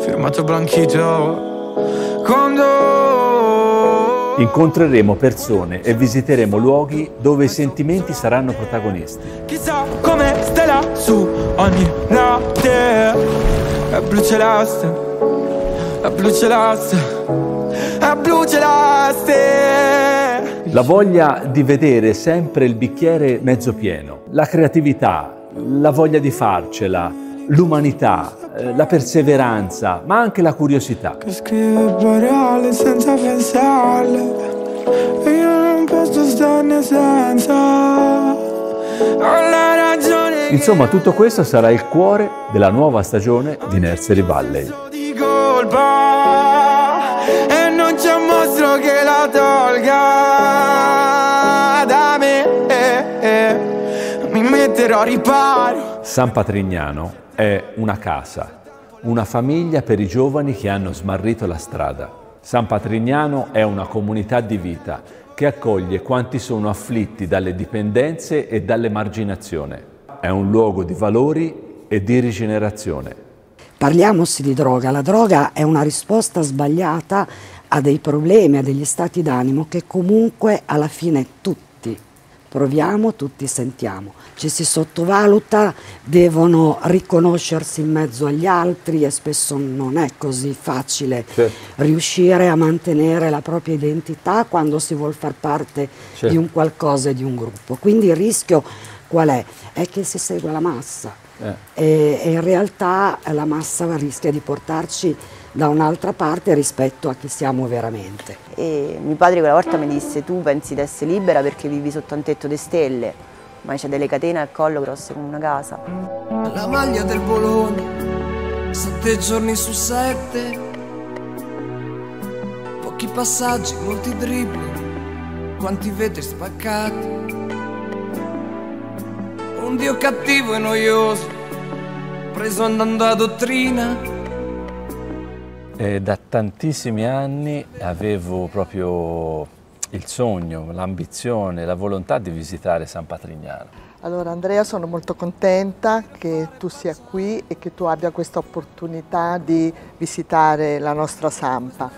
Firmato Blanchito Quando Incontreremo persone e visiteremo luoghi dove i sentimenti saranno protagonisti. Chissà come stella su ogni notte È blu celeste È blu celeste blu celeste La voglia di vedere sempre il bicchiere mezzo pieno, la creatività, la voglia di farcela, l'umanità, eh, la perseveranza, ma anche la curiosità. Che scrive boreale senza pensarle E io non posso starne senza Ho la ragione Insomma, tutto questo sarà il cuore della nuova stagione di Nursery Valley. di colpa Che la tolga da me eh, eh. Mi metterò a riparo San Patrignano è una casa, una famiglia per i giovani che hanno smarrito la strada. San Patrignano è una comunità di vita che accoglie quanti sono afflitti dalle dipendenze e dall'emarginazione. È un luogo di valori e di rigenerazione. Parliamosi di droga, la droga è una risposta sbagliata a dei problemi, a degli stati d'animo che comunque alla fine tutti proviamo, tutti sentiamo. Ci si sottovaluta, devono riconoscersi in mezzo agli altri e spesso non è così facile Certo. riuscire a mantenere la propria identità quando si vuole far parte Certo. di un qualcosa e di un gruppo. Quindi il rischio qual è? È che si segue la massa Eh. e, e in realtà la massa rischia di portarci da un'altra parte rispetto a chi siamo veramente. E mio padre quella volta mi disse tu pensi di essere libera perché vivi sotto un tetto di stelle, ma c'è delle catene al collo grosse come una casa. La maglia del Bologna, sette giorni su sette. Pochi passaggi, molti dribbling, quanti vetri spaccati. Un dio cattivo e noioso, preso andando a dottrina. E da tantissimi anni avevo proprio il sogno, l'ambizione, la volontà di visitare San Patrignano. Allora Andrea sono molto contenta che tu sia qui e che tu abbia questa opportunità di visitare la nostra Sampa.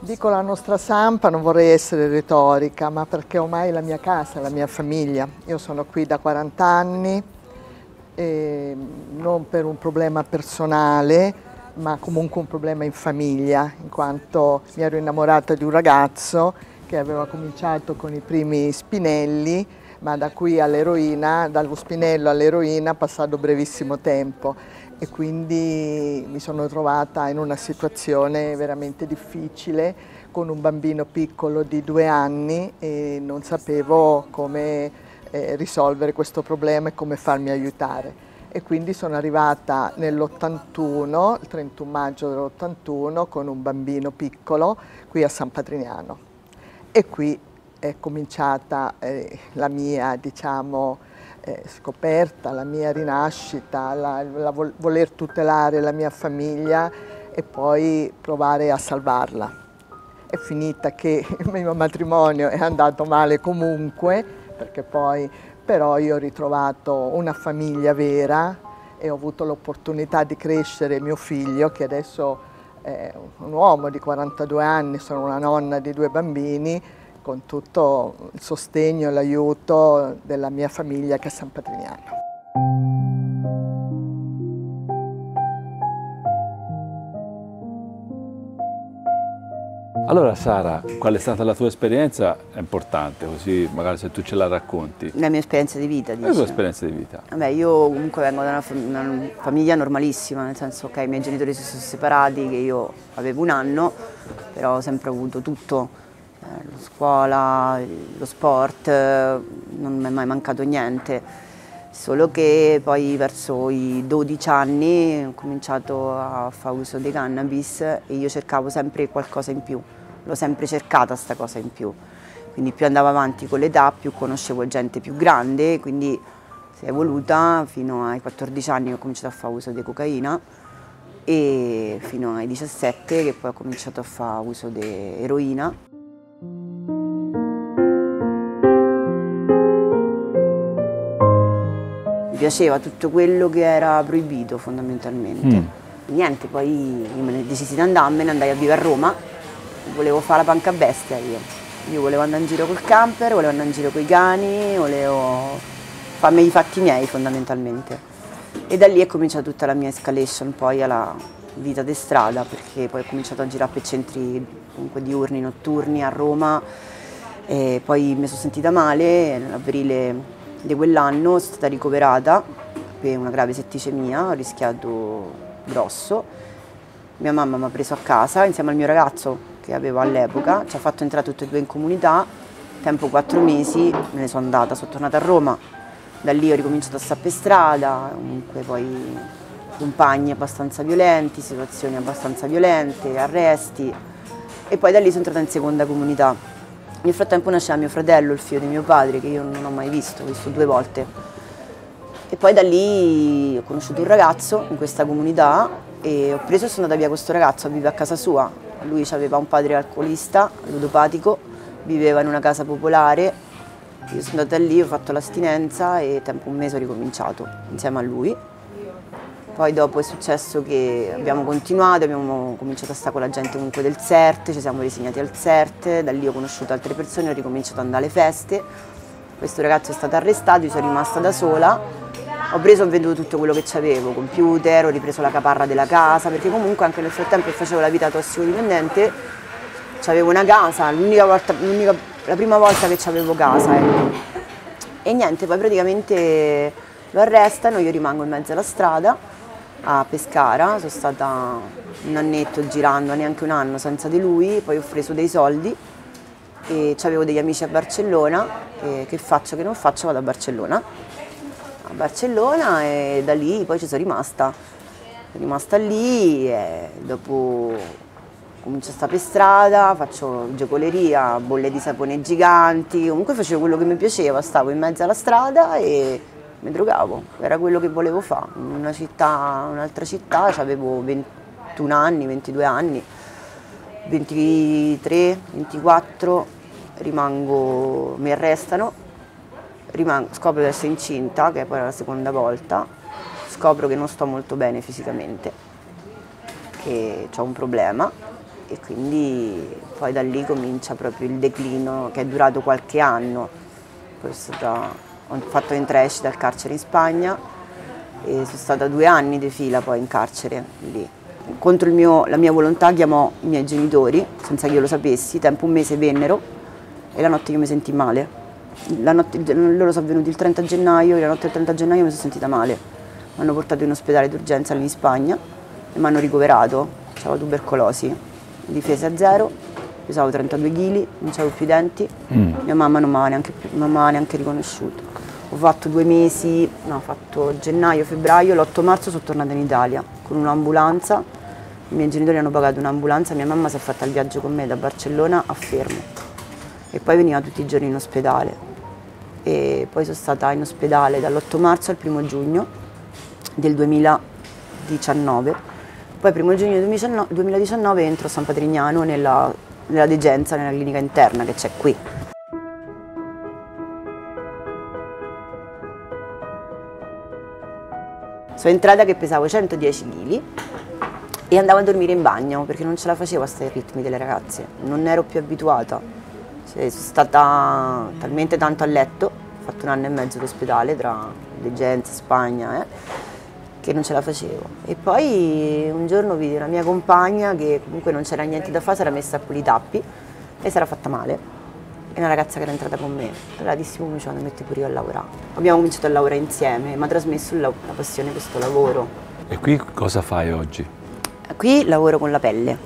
Dico la nostra Sampa, non vorrei essere retorica, ma perché ormai è la mia casa, la mia famiglia. Io sono qui da 40 anni, e non per un problema personale, ma comunque un problema in famiglia, in quanto mi ero innamorata di un ragazzo che aveva cominciato con i primi spinelli, ma da qui all'eroina, dallo spinello all'eroina è passato brevissimo tempo e quindi mi sono trovata in una situazione veramente difficile con un bambino piccolo di due anni e non sapevo come eh, risolvere questo problema e come farmi aiutare e quindi sono arrivata nell'81, il 31 maggio dell'81, con un bambino piccolo qui a San Patrignano. E qui è cominciata eh, la mia, diciamo, eh, scoperta, la mia rinascita, la, la vol voler tutelare la mia famiglia e poi provare a salvarla. È finita che il mio matrimonio è andato male comunque, perché poi però io ho ritrovato una famiglia vera e ho avuto l'opportunità di crescere mio figlio che adesso è un uomo di 42 anni, sono una nonna di due bambini con tutto il sostegno e l'aiuto della mia famiglia che è San Patrignano. Allora Sara, qual è stata la tua esperienza? È importante, così magari se tu ce la racconti. La mia esperienza di vita, La dici? tua esperienza di vita. Vabbè, io comunque vengo da una, fam- una famiglia normalissima, nel senso che i miei genitori si sono separati, che io avevo un anno, però ho sempre avuto tutto, eh, la scuola, lo sport, eh, non mi è mai mancato niente. Solo che poi verso i 12 anni ho cominciato a fare uso di cannabis e io cercavo sempre qualcosa in più, l'ho sempre cercata sta cosa in più. Quindi più andavo avanti con l'età, più conoscevo gente più grande, quindi si è evoluta fino ai 14 anni ho cominciato a fare uso di cocaina e fino ai 17 che poi ho cominciato a fare uso di eroina. Mi piaceva tutto quello che era proibito fondamentalmente. Mm. Niente, poi me ne decisi di andarmene, andai a vivere a Roma, volevo fare la panca bestia io. Io volevo andare in giro col camper, volevo andare in giro con i cani, volevo farmi i fatti miei fondamentalmente. E da lì è cominciata tutta la mia escalation poi alla vita di strada, perché poi ho cominciato a girare per centri comunque diurni, notturni a Roma, e poi mi sono sentita male, nell'aprile di quell'anno sono stata ricoverata per una grave setticemia, ho rischiato grosso. Mia mamma mi ha preso a casa insieme al mio ragazzo che avevo all'epoca, ci ha fatto entrare tutte e due in comunità, tempo quattro mesi me ne sono andata, sono tornata a Roma, da lì ho ricominciato a stare per strada, comunque poi compagni abbastanza violenti, situazioni abbastanza violente, arresti e poi da lì sono entrata in seconda comunità. Nel frattempo nasceva mio fratello, il figlio di mio padre, che io non ho mai visto, ho visto due volte. E poi da lì ho conosciuto un ragazzo in questa comunità e ho preso e sono andata via questo ragazzo a vivere a casa sua. Lui aveva un padre alcolista, ludopatico, viveva in una casa popolare io sono andata lì, ho fatto l'astinenza e tempo un mese ho ricominciato insieme a lui. Poi dopo è successo che abbiamo continuato, abbiamo cominciato a stare con la gente comunque del CERT, ci siamo risegnati al CERT, da lì ho conosciuto altre persone, ho ricominciato ad andare alle feste. Questo ragazzo è stato arrestato, io sono rimasta da sola, ho preso e venduto tutto quello che avevo, computer, ho ripreso la caparra della casa, perché comunque anche nel frattempo facevo la vita tossicodipendente, avevo una casa, l'unica volta, la prima volta che avevo casa. Ecco. E niente, poi praticamente lo arrestano, io rimango in mezzo alla strada a Pescara, sono stata un annetto girando, neanche un anno senza di lui, poi ho preso dei soldi e avevo degli amici a Barcellona, che faccio, che non faccio, vado a Barcellona. A Barcellona e da lì poi ci sono rimasta, sono rimasta lì e dopo comincio a stare per strada, faccio giocoleria, bolle di sapone giganti, comunque facevo quello che mi piaceva, stavo in mezzo alla strada e mi drogavo, era quello che volevo fare. In una città, un'altra città, avevo 21 anni, 22 anni, 23, 24, rimango, mi arrestano, rimango, scopro di essere incinta, che poi era la seconda volta, scopro che non sto molto bene fisicamente, che ho un problema e quindi poi da lì comincia proprio il declino che è durato qualche anno. Stata, ho fatto trash dal carcere in Spagna e sono stata due anni di fila poi in carcere lì. Contro mio, la mia volontà chiamò i miei genitori, senza che io lo sapessi, tempo un mese vennero e la notte io mi sentì male. Notte, loro sono venuti il 30 gennaio, la notte del 30 gennaio mi sono sentita male. Mi hanno portato in ospedale d'urgenza lì in Spagna e mi hanno ricoverato, avevo tubercolosi difesa zero, pesavo 32 kg, non avevo più denti, mm. mia mamma non mi aveva neanche, neanche, riconosciuto. Ho fatto due mesi, no, ho fatto gennaio, febbraio, l'8 marzo sono tornata in Italia con un'ambulanza, i miei genitori hanno pagato un'ambulanza, mia mamma si è fatta il viaggio con me da Barcellona a Fermo e poi veniva tutti i giorni in ospedale e poi sono stata in ospedale dall'8 marzo al 1 giugno del 2019 poi primo giugno 2019 entro a San Patrignano nella, nella degenza, nella clinica interna che c'è qui. Sono entrata che pesavo 110 kg e andavo a dormire in bagno perché non ce la facevo a stare ai ritmi delle ragazze, non ero più abituata. Sono stata talmente tanto a letto, ho fatto un anno e mezzo d'ospedale tra degenza, Spagna, eh che non ce la facevo. E poi un giorno vidi una mia compagna che comunque non c'era niente da fare, si era messa a pulire i tappi e si era fatta male. E una ragazza che era entrata con me, allora dissi cominciamo a mettere pure io a lavorare. Abbiamo cominciato a lavorare insieme, mi ha trasmesso la, la passione di questo lavoro. E qui cosa fai oggi? Qui lavoro con la pelle,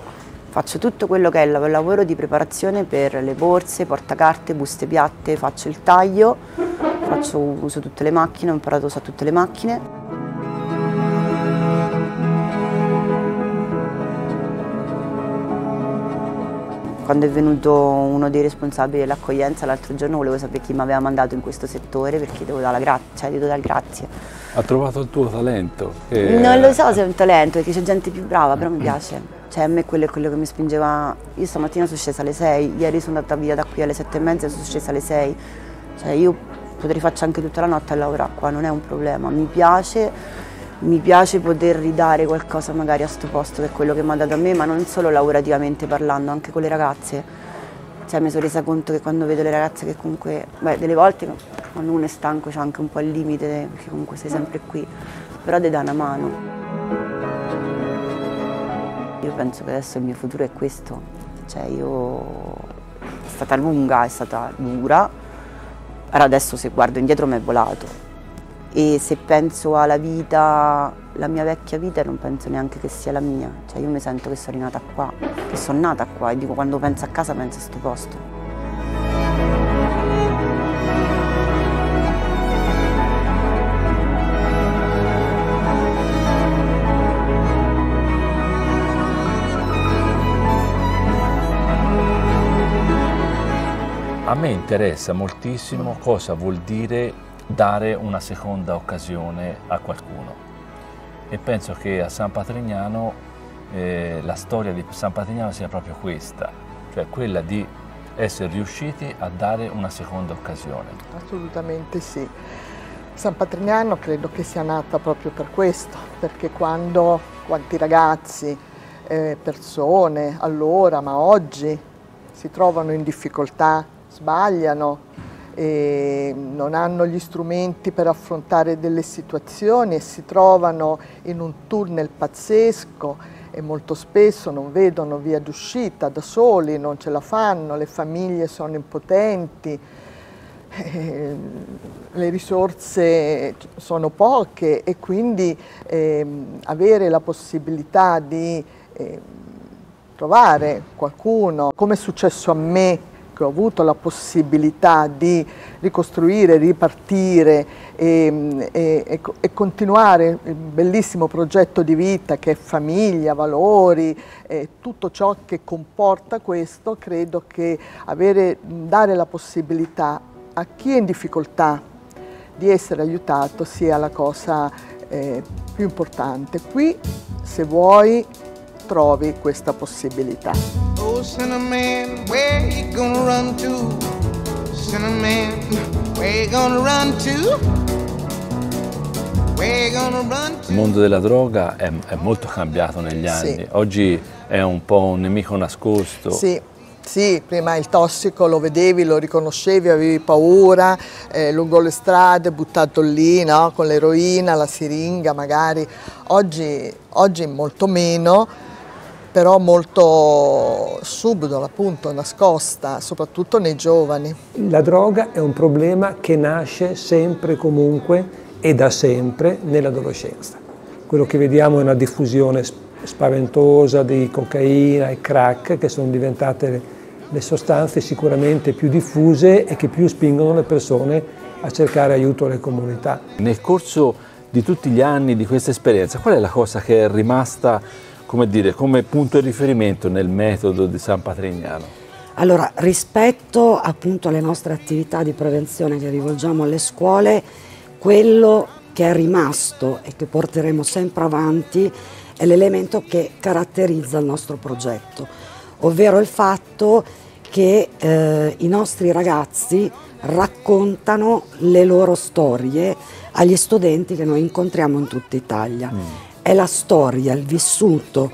faccio tutto quello che è il lavoro di preparazione per le borse, portacarte, buste piatte, faccio il taglio, faccio uso tutte le macchine, ho imparato a usare tutte le macchine. quando è venuto uno dei responsabili dell'accoglienza l'altro giorno volevo sapere chi mi aveva mandato in questo settore perché devo dare, gra- cioè, devo dare grazie. Ha trovato il tuo talento? Non lo so se è un talento, perché c'è gente più brava, però mi piace. Cioè a me quello è quello che mi spingeva. Io stamattina sono scesa alle 6, ieri sono andata via da qui alle 7 e mezza, sono scesa alle 6. Cioè io potrei farci anche tutta la notte a lavorare qua, non è un problema. Mi piace, mi piace poter ridare qualcosa magari a sto posto che è quello che mi ha dato a me, ma non solo lavorativamente parlando, anche con le ragazze. Cioè mi sono resa conto che quando vedo le ragazze che comunque, beh, delle volte quando uno è stanco c'è anche un po' il limite, perché comunque sei sempre qui, però ti dà una mano. Io penso che adesso il mio futuro è questo, cioè io è stata lunga, è stata dura, Ora adesso se guardo indietro mi è volato. E se penso alla vita, la mia vecchia vita non penso neanche che sia la mia, cioè io mi sento che sono rinata qua, che sono nata qua. E dico quando penso a casa penso a sto posto. A me interessa moltissimo cosa vuol dire dare una seconda occasione a qualcuno e penso che a San Patrignano eh, la storia di San Patrignano sia proprio questa, cioè quella di essere riusciti a dare una seconda occasione. Assolutamente sì. San Patrignano credo che sia nata proprio per questo, perché quando quanti ragazzi, eh, persone allora, ma oggi si trovano in difficoltà sbagliano, non hanno gli strumenti per affrontare delle situazioni e si trovano in un tunnel pazzesco e molto spesso non vedono via d'uscita da soli, non ce la fanno, le famiglie sono impotenti, eh, le risorse sono poche e quindi eh, avere la possibilità di eh, trovare qualcuno, come è successo a me, che ho avuto la possibilità di ricostruire, ripartire e, e, e, continuare il bellissimo progetto di vita che è famiglia, valori, eh, tutto ciò che comporta questo, credo che avere, dare la possibilità a chi è in difficoltà di essere aiutato sia la cosa eh, più importante. Qui, se vuoi, trovi questa possibilità. Oh Cinnamon, where you gonna run to? Cinnamon, where you gonna run to? Il mondo della droga è, è molto cambiato negli anni, sì. oggi è un po' un nemico nascosto. Sì, sì, prima il tossico lo vedevi, lo riconoscevi, avevi paura, eh, lungo le strade, buttato lì, no? con l'eroina, la siringa magari. Oggi, oggi molto meno, però molto subdola, appunto, nascosta, soprattutto nei giovani. La droga è un problema che nasce sempre e comunque e da sempre nell'adolescenza. Quello che vediamo è una diffusione spaventosa di cocaina e crack che sono diventate le sostanze sicuramente più diffuse e che più spingono le persone a cercare aiuto alle comunità. Nel corso di tutti gli anni di questa esperienza, qual è la cosa che è rimasta come, dire, come punto di riferimento nel metodo di San Patrignano? Allora, rispetto appunto alle nostre attività di prevenzione che rivolgiamo alle scuole, quello che è rimasto e che porteremo sempre avanti è l'elemento che caratterizza il nostro progetto, ovvero il fatto che eh, i nostri ragazzi raccontano le loro storie agli studenti che noi incontriamo in tutta Italia. Mm è la storia, il vissuto,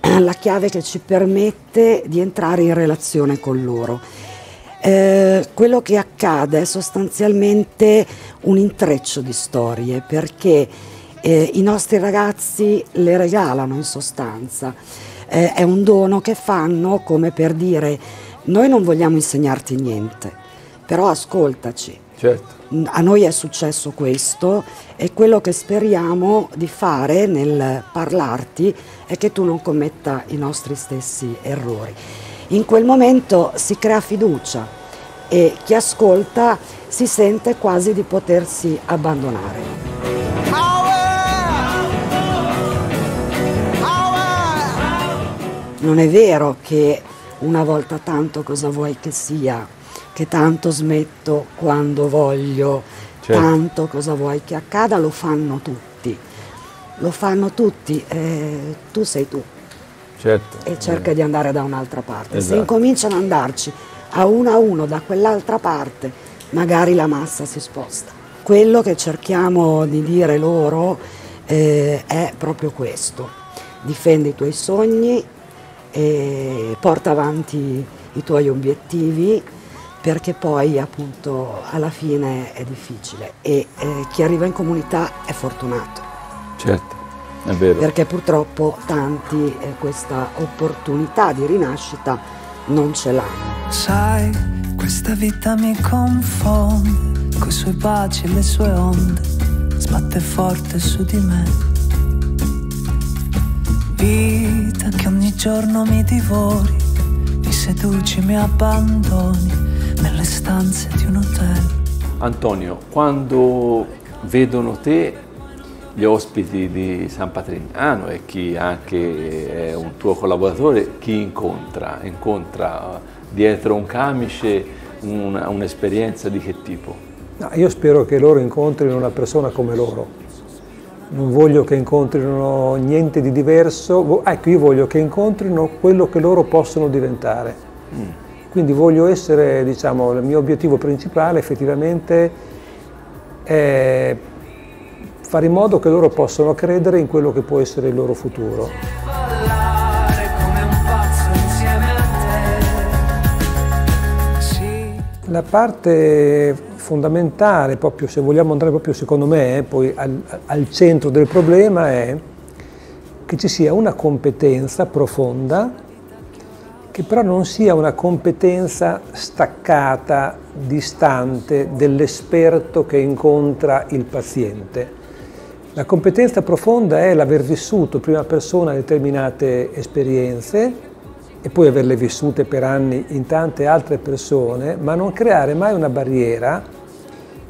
la chiave che ci permette di entrare in relazione con loro. Eh, quello che accade è sostanzialmente un intreccio di storie perché eh, i nostri ragazzi le regalano in sostanza. Eh, è un dono che fanno come per dire noi non vogliamo insegnarti niente, però ascoltaci. Certo. A noi è successo questo e quello che speriamo di fare nel parlarti è che tu non commetta i nostri stessi errori. In quel momento si crea fiducia e chi ascolta si sente quasi di potersi abbandonare. Non è vero che una volta tanto cosa vuoi che sia, che tanto smetto quando voglio, certo. tanto cosa vuoi che accada, lo fanno tutti. Lo fanno tutti, eh, tu sei tu. Certo. E cerca eh. di andare da un'altra parte. Esatto. Se incominciano ad andarci a uno a uno da quell'altra parte, magari la massa si sposta. Quello che cerchiamo di dire loro eh, è proprio questo. Difendi i tuoi sogni, e porta avanti i tuoi obiettivi perché poi appunto alla fine è difficile e eh, chi arriva in comunità è fortunato. Certo, è vero. Perché purtroppo tanti eh, questa opportunità di rinascita non ce l'hanno. Sai, questa vita mi confonde, coi suoi baci e le sue onde, sbatte forte su di me Vita che ogni giorno mi divori, mi seduci, mi abbandoni nelle stanze di un hotel. Antonio, quando vedono te gli ospiti di San Patrignano e chi anche è un tuo collaboratore, chi incontra? Incontra dietro un camice un'esperienza di che tipo? No, io spero che loro incontrino una persona come loro, non voglio che incontrino niente di diverso, ecco io voglio che incontrino quello che loro possono diventare. Mm. Quindi voglio essere, diciamo, il mio obiettivo principale effettivamente è fare in modo che loro possano credere in quello che può essere il loro futuro. La parte fondamentale, proprio se vogliamo andare proprio secondo me, eh, poi al, al centro del problema è che ci sia una competenza profonda che però non sia una competenza staccata, distante dell'esperto che incontra il paziente. La competenza profonda è l'aver vissuto prima persona determinate esperienze e poi averle vissute per anni in tante altre persone, ma non creare mai una barriera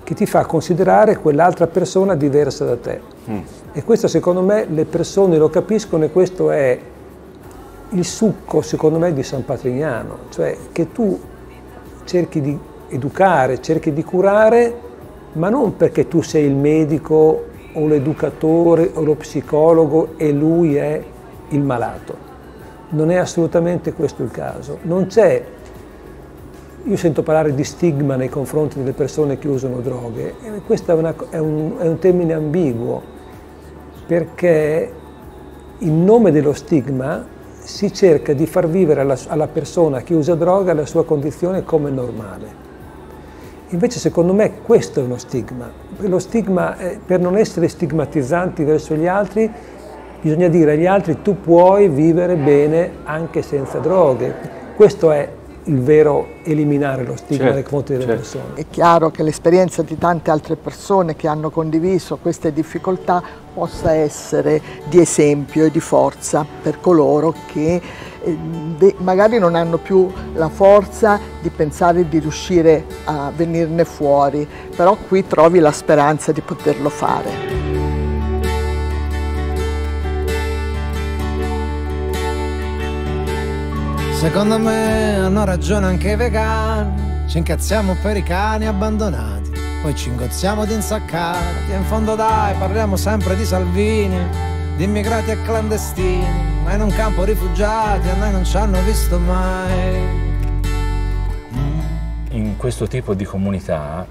che ti fa considerare quell'altra persona diversa da te. Mm. E questo secondo me le persone lo capiscono e questo è il succo secondo me di San Patrignano, cioè che tu cerchi di educare, cerchi di curare, ma non perché tu sei il medico o l'educatore o lo psicologo e lui è il malato non è assolutamente questo il caso. Non c'è, io sento parlare di stigma nei confronti delle persone che usano droghe, questo è, una, è, un, è un termine ambiguo, perché in nome dello stigma si cerca di far vivere alla, alla, persona che usa droga la sua condizione come normale. Invece secondo me questo è uno stigma. Lo stigma, per non essere stigmatizzanti verso gli altri, bisogna dire agli altri tu puoi vivere bene anche senza droghe. Questo è il vero eliminare lo stigma certo, nei confronti delle certo. persone. È chiaro che l'esperienza di tante altre persone che hanno condiviso queste difficoltà possa essere di esempio e di forza per coloro che eh, magari non hanno più la forza di pensare di riuscire a venirne fuori, però qui trovi la speranza di poterlo fare. Secondo me hanno ragione anche i vegani, ci incazziamo per i cani abbandonati, poi ci ingozziamo di insaccati. E in fondo dai parliamo sempre di Salvini, di immigrati e clandestini, ma in un campo rifugiati a noi non ci hanno visto mai. In questo tipo di comunità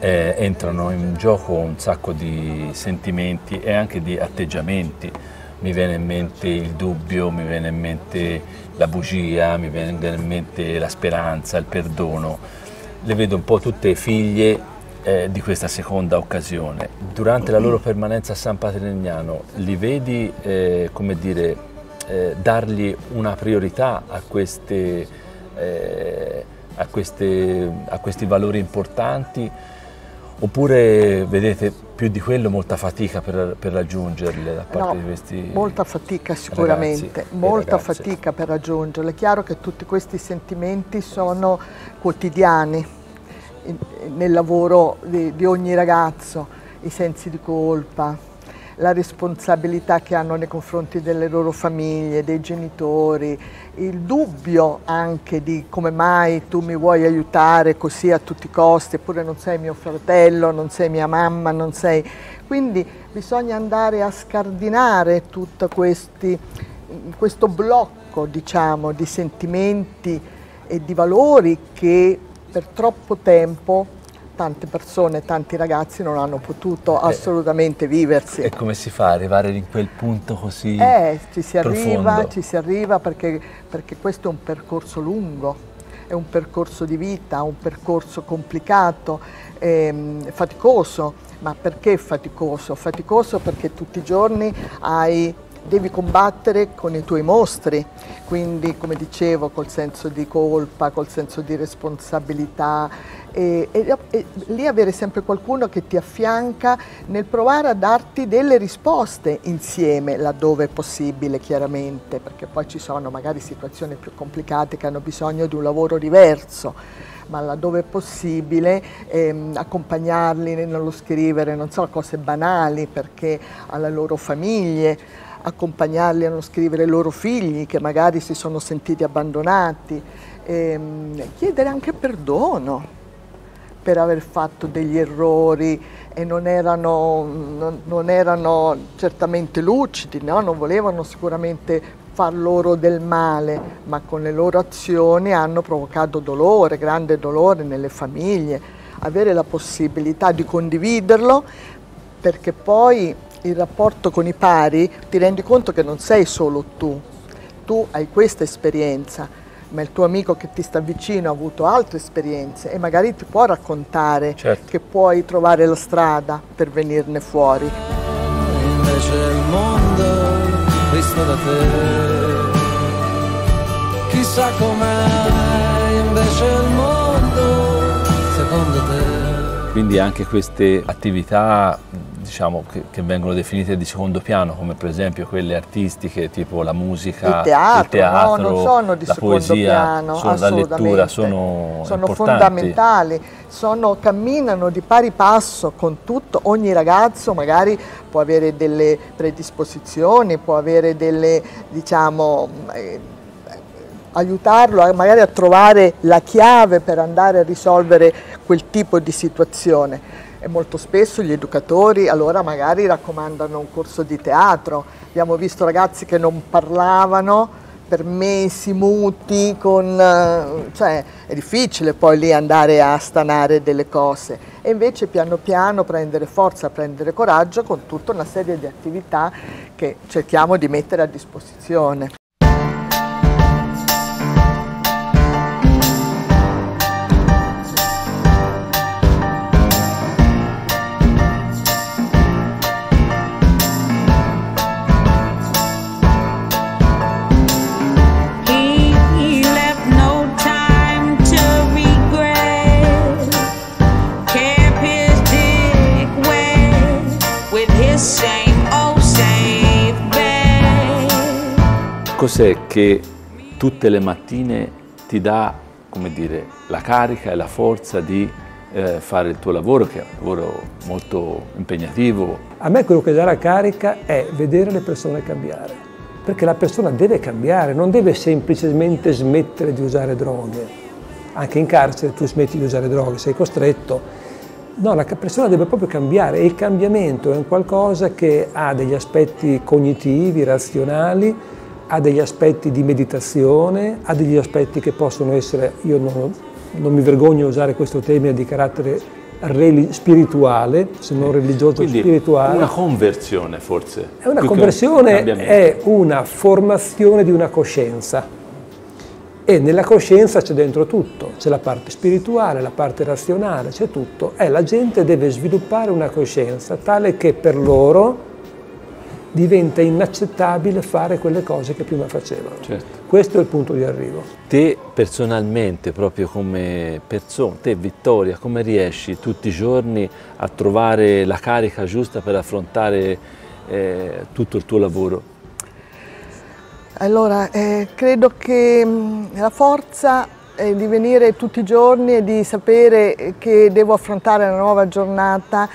eh, entrano in gioco un sacco di sentimenti e anche di atteggiamenti mi viene in mente il dubbio, mi viene in mente la bugia, mi viene in mente la speranza, il perdono. Le vedo un po' tutte figlie eh, di questa seconda occasione. Durante la loro permanenza a San Patrignano li vedi, eh, come dire, eh, dargli una priorità a, queste, eh, a, queste, a questi valori importanti Oppure vedete più di quello molta fatica per, per raggiungerle da parte no, di questi Molta fatica sicuramente, ragazzi, molta fatica per raggiungerle. È chiaro che tutti questi sentimenti sono quotidiani nel lavoro di, di ogni ragazzo, i sensi di colpa, la responsabilità che hanno nei confronti delle loro famiglie, dei genitori, il dubbio anche di come mai tu mi vuoi aiutare così a tutti i costi, eppure non sei mio fratello, non sei mia mamma, non sei... Quindi bisogna andare a scardinare tutto questi, questo blocco diciamo, di sentimenti e di valori che per troppo tempo tante persone, tanti ragazzi non hanno potuto eh, assolutamente viversi. E come si fa ad arrivare in quel punto così eh, ci si profondo? arriva, ci si arriva perché, perché questo è un percorso lungo, è un percorso di vita, un percorso complicato, ehm, faticoso, ma perché faticoso? Faticoso perché tutti i giorni hai devi combattere con i tuoi mostri, quindi come dicevo col senso di colpa, col senso di responsabilità. E, e, e, lì avere sempre qualcuno che ti affianca nel provare a darti delle risposte insieme laddove è possibile chiaramente, perché poi ci sono magari situazioni più complicate che hanno bisogno di un lavoro diverso. Ma laddove è possibile ehm, accompagnarli nello scrivere, non so, cose banali perché alle loro famiglie, accompagnarli a non scrivere i loro figli che magari si sono sentiti abbandonati, ehm, chiedere anche perdono per aver fatto degli errori e non erano, non, non erano certamente lucidi, no? non volevano sicuramente far loro del male, ma con le loro azioni hanno provocato dolore, grande dolore nelle famiglie. Avere la possibilità di condividerlo perché poi il rapporto con i pari ti rendi conto che non sei solo tu, tu hai questa esperienza, ma il tuo amico che ti sta vicino ha avuto altre esperienze e magari ti può raccontare certo. che puoi trovare la strada per venirne fuori. Invece il mondo visto da te, chissà com'è invece il mondo secondo te. Quindi anche queste attività diciamo, che, che, vengono definite di secondo piano, come per esempio quelle artistiche, tipo la musica, il teatro, il teatro no, non sono di la poesia, piano, sono la lettura, sono, sono fondamentali, sono, camminano di pari passo con tutto, ogni ragazzo magari può avere delle predisposizioni, può avere delle, diciamo, eh, aiutarlo a, magari a trovare la chiave per andare a risolvere quel tipo di situazione e molto spesso gli educatori allora magari raccomandano un corso di teatro. Abbiamo visto ragazzi che non parlavano per mesi muti, con, eh, cioè è difficile poi lì andare a stanare delle cose e invece piano piano prendere forza, prendere coraggio con tutta una serie di attività che cerchiamo di mettere a disposizione. Cos'è che tutte le mattine ti dà, come dire, la carica e la forza di eh, fare il tuo lavoro, che è un lavoro molto impegnativo? A me quello che dà la carica è vedere le persone cambiare, perché la persona deve cambiare, non deve semplicemente smettere di usare droghe. Anche in carcere tu smetti di usare droghe, sei costretto. No, la persona deve proprio cambiare e il cambiamento è un qualcosa che ha degli aspetti cognitivi, razionali, ha degli aspetti di meditazione, ha degli aspetti che possono essere, io non, non mi vergogno a usare questo termine di carattere spirituale, se non religioso Quindi spirituale. Una conversione forse. È una conversione, è una formazione di una coscienza. E nella coscienza c'è dentro tutto, c'è la parte spirituale, la parte razionale, c'è tutto. E la gente deve sviluppare una coscienza tale che per loro diventa inaccettabile fare quelle cose che prima facevano. Certo. Questo è il punto di arrivo. Te personalmente, proprio come persona, te Vittoria, come riesci tutti i giorni a trovare la carica giusta per affrontare eh, tutto il tuo lavoro? Allora, eh, credo che mm, la forza è di venire tutti i giorni e di sapere che devo affrontare una nuova giornata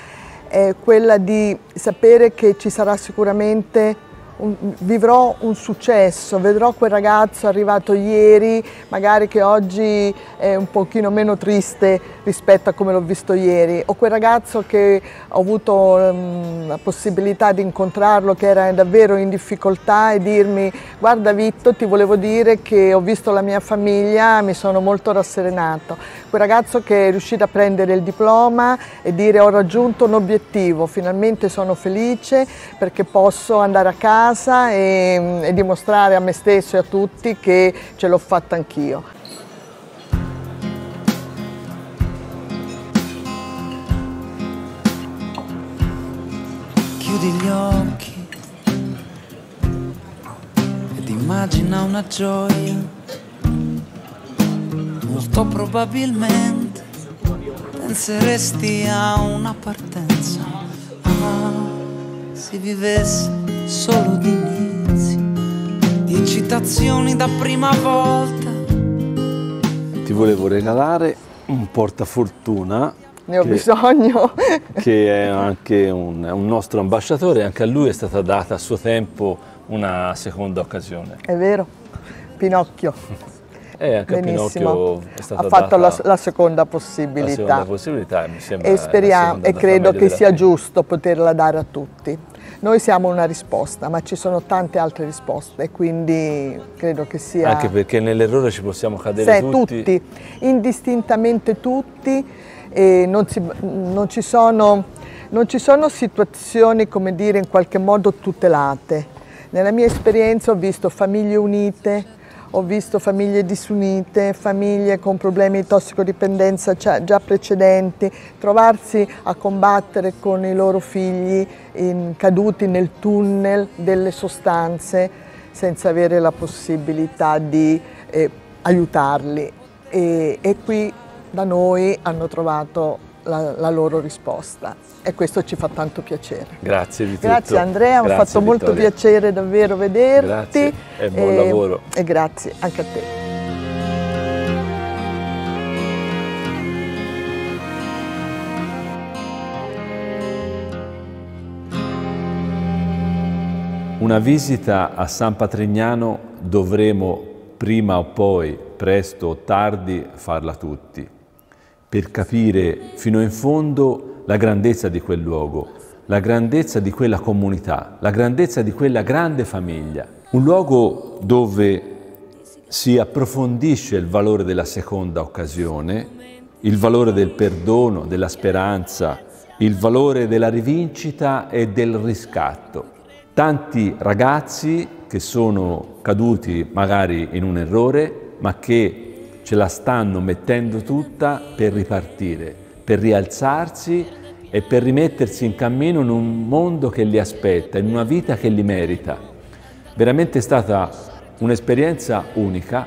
è quella di sapere che ci sarà sicuramente un, vivrò un successo, vedrò quel ragazzo arrivato ieri, magari che oggi è un pochino meno triste rispetto a come l'ho visto ieri, o quel ragazzo che ho avuto um, la possibilità di incontrarlo che era davvero in difficoltà e dirmi guarda Vitto ti volevo dire che ho visto la mia famiglia, mi sono molto rasserenato. Quel ragazzo che è riuscito a prendere il diploma e dire ho raggiunto un obiettivo, finalmente sono felice perché posso andare a casa casa e, e dimostrare a me stesso e a tutti che ce l'ho fatta anch'io. Chiudi gli occhi ed immagina una gioia. Molto probabilmente penseresti a una partenza. Ah, si vivesse solo di inizi, di eccitazioni da prima volta. Ti volevo regalare un portafortuna. Ne ho che, bisogno. che è anche un, un nostro ambasciatore, anche a lui è stata data a suo tempo una seconda occasione. È vero, Pinocchio. Eh, anche Benissimo. è stata ha fatto la, la, seconda possibilità. La seconda possibilità mi sembra e speriamo e credo che sia giusto poterla dare a tutti. Noi siamo una risposta, ma ci sono tante altre risposte, quindi credo che sia... Anche perché nell'errore ci possiamo cadere Se, tutti. tutti. indistintamente tutti, e non, si, non, ci sono, non ci sono situazioni, come dire, in qualche modo tutelate. Nella mia esperienza ho visto famiglie unite, ho visto famiglie disunite, famiglie con problemi di tossicodipendenza già precedenti, trovarsi a combattere con i loro figli in, caduti nel tunnel delle sostanze senza avere la possibilità di eh, aiutarli. E, e qui da noi hanno trovato la, la, loro risposta e questo ci fa tanto piacere. Grazie di tutto. Grazie Andrea, mi ha fatto molto Vittoria. piacere davvero vederti. Grazie e buon e, lavoro. E grazie anche a te. Una visita a San Patrignano dovremo prima o poi, presto o tardi, farla tutti, per capire fino in fondo la grandezza di quel luogo, la grandezza di quella comunità, la grandezza di quella grande famiglia. Un luogo dove si approfondisce il valore della seconda occasione, il valore del perdono, della speranza, il valore della rivincita e del riscatto tanti ragazzi che sono caduti magari in un errore, ma che ce la stanno mettendo tutta per ripartire, per rialzarsi e per rimettersi in cammino in un mondo che li aspetta, in una vita che li merita. Veramente è stata un'esperienza unica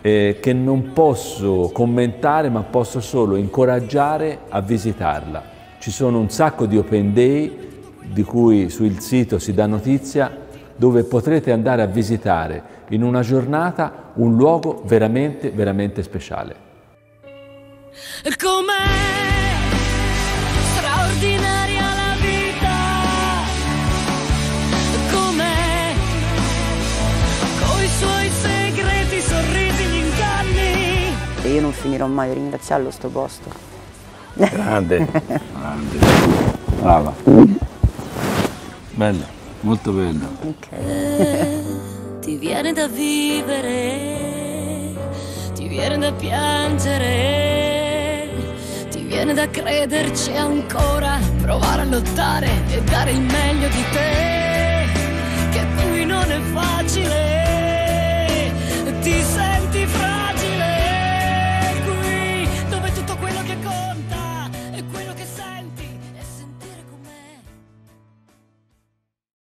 eh, che non posso commentare, ma posso solo incoraggiare a visitarla. Ci sono un sacco di open day di cui sul sito si dà notizia, dove potrete andare a visitare in una giornata un luogo veramente, veramente speciale. Com'è straordinaria la vita, com'è coi suoi segreti, sorrisi, gli inganni. E io non finirò mai di ringraziarlo sto posto. Grande, grande, brava. Bella, molto bella. Okay. viene da vivere, ti viene da piangere, ti viene da crederci ancora, provare a lottare e dare il meglio di te, che qui non è facile, ti senti fra